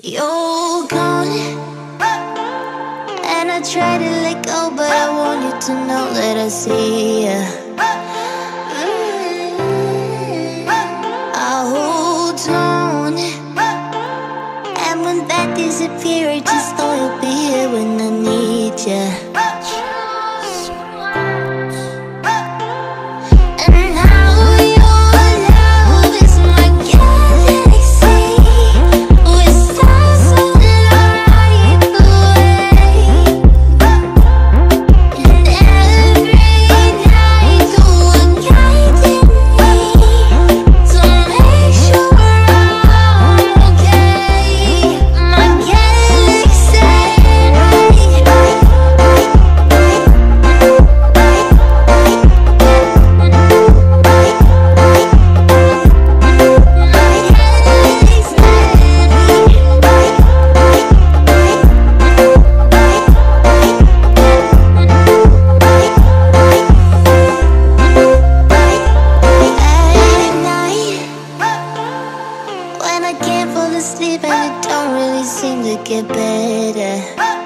You're gone, and I try to let go, but I want you to know that I see ya. I hold on, and when that disappears, I just know you'll be here when I need ya. Don't really seem to get better.